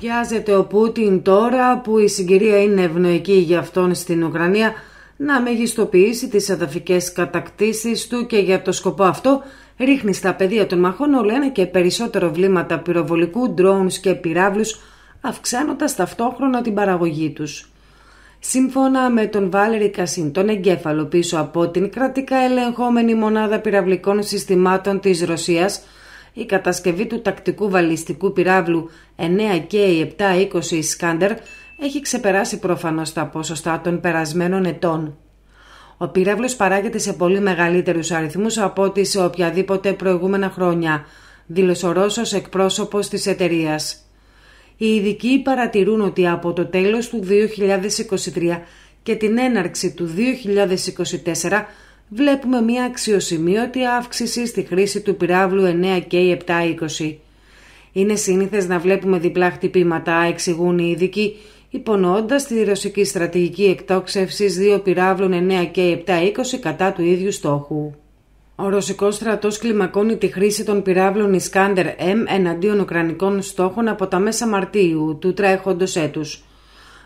Βιάζεται ο Πούτιν τώρα που η συγκυρία είναι ευνοϊκή για αυτόν στην Ουκρανία να μεγιστοποιήσει τις αδαφικές κατακτήσεις του και για το σκοπό αυτό ρίχνει στα πεδία των μαχών όλο ένα και περισσότερο βλήματα πυροβολικού, drones και πυράβλους αυξάνοντας ταυτόχρονα την παραγωγή τους. Σύμφωνα με τον Βάλερη Κασίν, τον εγκέφαλο πίσω από την κρατικά ελεγχόμενη μονάδα πυραυλικών συστημάτων της Ρωσίας, η κατασκευή του τακτικού βαλιστικού πυράβλου 9K720 Iskander έχει ξεπεράσει προφανώς τα ποσοστά των περασμένων ετών. Ο πύραυλος παράγεται σε πολύ μεγαλύτερους αριθμούς από ό,τι σε οποιαδήποτε προηγούμενα χρόνια, δήλωσε ο Ρώσος εκπρόσωπος της εταιρείας. Οι ειδικοί παρατηρούν ότι από το τέλος του 2023 και την έναρξη του 2024 βλέπουμε μια αξιοσημείωτη αύξηση στη χρήση του πυράβλου 9K720. Είναι σύνηθες να βλέπουμε διπλά χτυπήματα, εξηγούν οι ειδικοί, υπονοώντας τη ρωσική στρατηγική εκτόξευσης δύο πυράβλων 9K720 κατά του ίδιου στόχου. Ο Ρωσικός στρατός κλιμακώνει τη χρήση των πυράβλων Ισκάντερ M εναντίον Ουκρανικών στόχων από τα μέσα Μαρτίου του τρέχοντος έτους.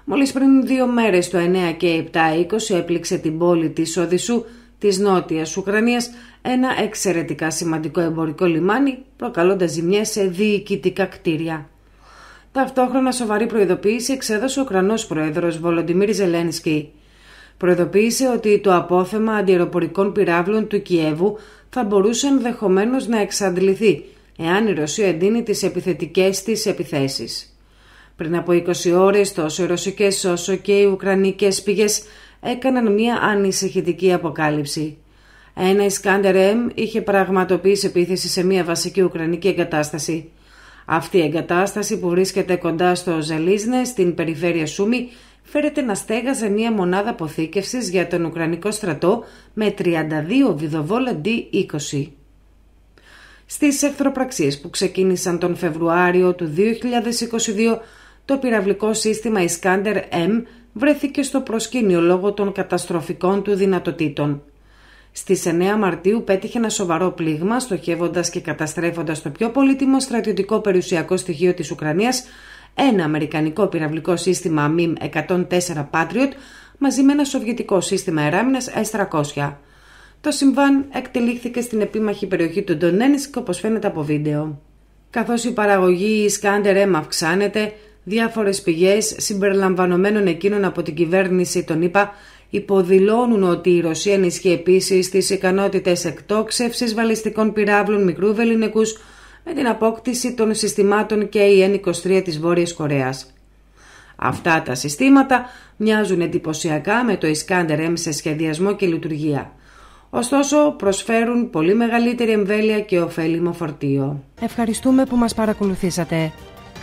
Μόλις πριν δύο μέρες το 9 και 7-20 έπληξε την πόλη της Οδυσσού της Νότιας Ουκρανίας ένα εξαιρετικά σημαντικό εμπορικό λιμάνι, προκαλώντας ζημιές σε διοικητικά κτίρια. Ταυτόχρονα σοβαρή προειδοποίηση εξέδωσε ο Ουκρανός πρόεδρος Βολοντιμίρ Ζελένσκι προειδοποίησε ότι το απόθεμα αντιεροπορικών πυράβλων του Κιέβου θα μπορούσε ενδεχομένως να εξαντληθεί εάν η Ρωσία εντείνει τις επιθετικές της επιθέσεις. Πριν από 20 ώρες τόσο οι ρωσικές όσο και οι ουκρανικές πηγές έκαναν μια ανησυχητική αποκάλυψη. Ένα Ισκάντερ M είχε πραγματοποιήσει επίθεση σε μια βασική ουκρανική εγκατάσταση. Αυτή η εγκατάσταση που βρίσκεται κοντά στο Ζελίζνε στην περιφέρεια Σούμι φέρεται να στέγαζε μια μονάδα αποθήκευσης για τον Ουκρανικό στρατό με 32 βιδοβόλα D20. Στις εχθροπραξίες που ξεκίνησαν τον Φεβρουάριο του 2022, το πυραυλικό σύστημα Iskander M βρέθηκε στο προσκήνιο λόγω των καταστροφικών του δυνατοτήτων. Στις 9 Μαρτίου πέτυχε ένα σοβαρό πλήγμα, στοχεύοντας και καταστρέφοντας το πιο πολύτιμο στρατιωτικό περιουσιακό στοιχείο της Ουκρανίας, ένα αμερικανικό πυραυλικό σύστημα MIM-104 Patriot μαζί με ένα σοβιετικό σύστημα εράμινας S-300. Το συμβάν εκτελήχθηκε στην επίμαχη περιοχή του Ντονένισκ όπως φαίνεται από βίντεο. Καθώς η παραγωγή Iskander M αυξάνεται, διάφορες πηγές συμπεριλαμβανομένων εκείνων από την κυβέρνηση των ΗΠΑ υποδηλώνουν ότι η Ρωσία ενισχύει επίσης τις ικανότητες εκτόξευσης βαλιστικών πυράβλων μικρού βεληνικούς με την απόκτηση των συστημάτων KN-23 της Βόρειας Κορέας. Αυτά τα συστήματα μοιάζουν εντυπωσιακά με το Iskander M σε σχεδιασμό και λειτουργία. Ωστόσο, προσφέρουν πολύ μεγαλύτερη εμβέλεια και ωφέλιμο φορτίο. Ευχαριστούμε που μας παρακολουθήσατε.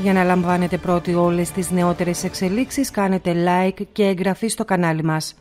Για να λαμβάνετε πρώτοι όλες τις νεότερες εξελίξεις, κάνετε like και εγγραφή στο κανάλι μας.